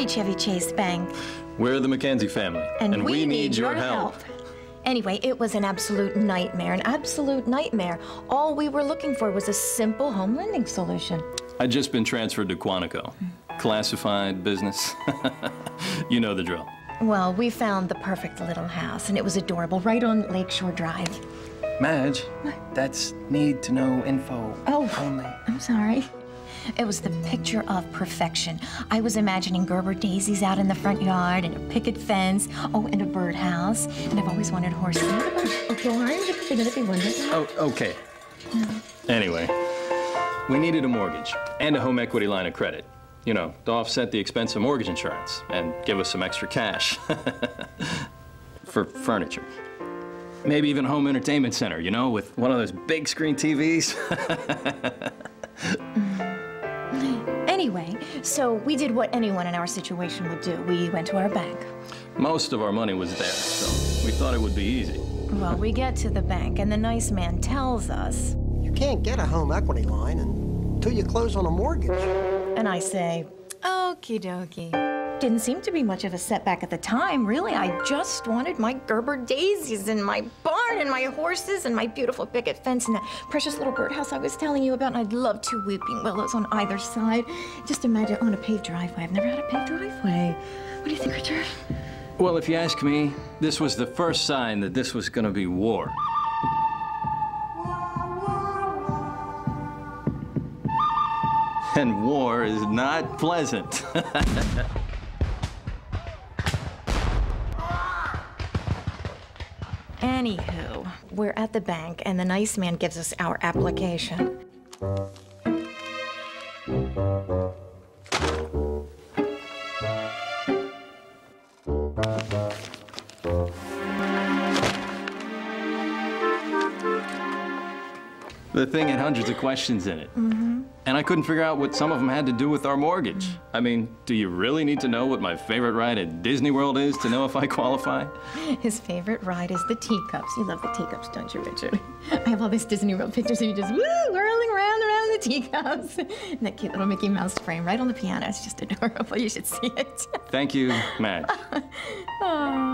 Hi, Chevy Chase Bank. We're the McKenzie family, And, we, need, your, help. Anyway, it was an absolute nightmare, an absolute nightmare. All we were looking for was a simple home lending solution. I'd just been transferred to Quantico. Classified business. you know the drill. Well, we found the perfect little house, and it was adorable, right on Lakeshore Drive. Madge, that's need to know info Oh. only. I'm sorry. It was the picture of perfection. I was imagining Gerber daisies out in the front yard and a picket fence, oh, and a birdhouse. And I've always wanted horses. A barn. They're gonna be wonderful. Oh, okay. Anyway, we needed a mortgage and a home equity line of credit. You know, to offset the expense of mortgage insurance and give us some extra cash for furniture. Maybe even a home entertainment center, you know, with one of those big screen TVs. Anyway, so we did what anyone in our situation would do. We went to our bank. Most of our money was there, so we thought it would be easy. Well, we get to the bank, and the nice man tells us, You can't get a home equity line until you close on a mortgage. and I say, okie dokie. Didn't seem to be much of a setback at the time, really. I just wanted my Gerber daisies and my barn and my horses and my beautiful picket fence and that precious little birdhouse I was telling you about. And I'd love two weeping willows on either side. Just imagine on a paved driveway. I've never had a paved driveway. What do you think, Richard? Well, if you ask me, this was the first sign that this was gonna be war. And war is not pleasant. Anywho, we're at the bank, and the nice man gives us our application. The thing had hundreds of questions in it. Mm-hmm. And I couldn't figure out what some of them had to do with our mortgage. I mean, do you really need to know what my favorite ride at Disney World is to know if I qualify? His favorite ride is the teacups. You love the teacups, don't you, Richard? I have all these Disney World pictures of you just woo, whirling around around the teacups. And that cute little Mickey Mouse frame right on the piano. It's just adorable. You should see it. Thank you, Madge. Oh.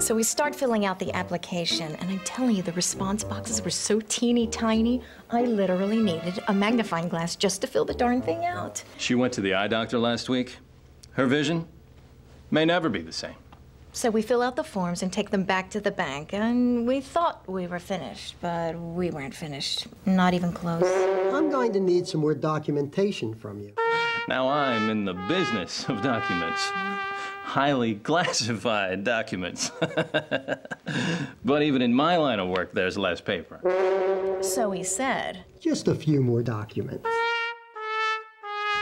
So we start filling out the application, and I'm telling you, the response boxes were so teeny tiny, I literally needed a magnifying glass just to fill the darn thing out. She went to the eye doctor last week. Her vision may never be the same. So we fill out the forms and take them back to the bank, and we thought we were finished, but we weren't finished. Not even close. I'm going to need some more documentation from you. Now I'm in the business of documents. Highly classified documents. but even in my line of work, there's less paper. So he said, Just a few more documents.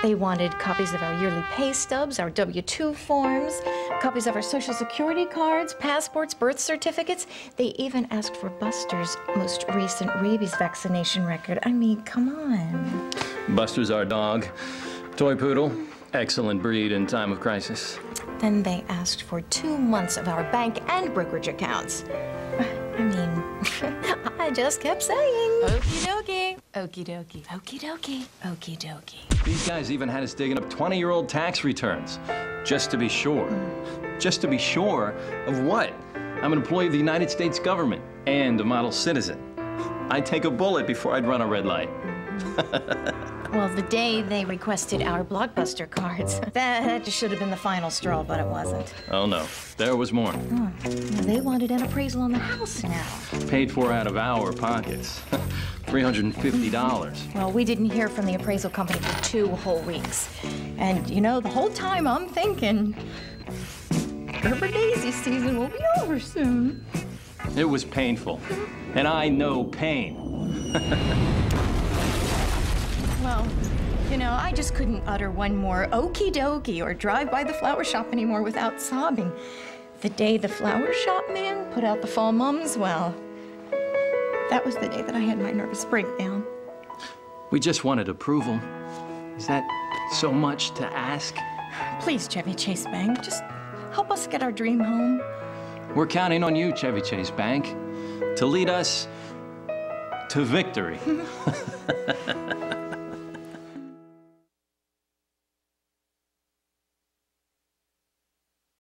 They wanted copies of our yearly pay stubs, our W 2 forms, copies of our social security cards, passports, birth certificates. They even asked for Buster's most recent rabies vaccination record. I mean, come on. Buster's our dog. Toy poodle. Excellent breed in time of crisis. Then they asked for two months of our bank and brokerage accounts. I mean, I just kept saying, okie dokie, okie dokie, okie dokie, okie dokie. These guys even had us digging up 20 year old tax returns just to be sure. Just to be sure of what? I'm an employee of the United States government and a model citizen. I'd take a bullet before I'd run a red light. Well, the day they requested our blockbuster cards, that should have been the final straw, but it wasn't. Oh no, there was more. Hmm. They wanted an appraisal on the house now. Paid for out of our pockets. $350. Well, we didn't hear from the appraisal company for two whole weeks. And, you know, the whole time I'm thinking, Gerber Daisy season will be over soon. It was painful. And I know pain. Well, you know, I just couldn't utter one more okie dokie or drive by the flower shop anymore without sobbing. The day the flower shop man put out the fall mums, well, that was the day that I had my nervous breakdown. We just wanted approval. Is that so much to ask? Please, Chevy Chase Bank, just help us get our dream home. We're counting on you, Chevy Chase Bank, to lead us to victory.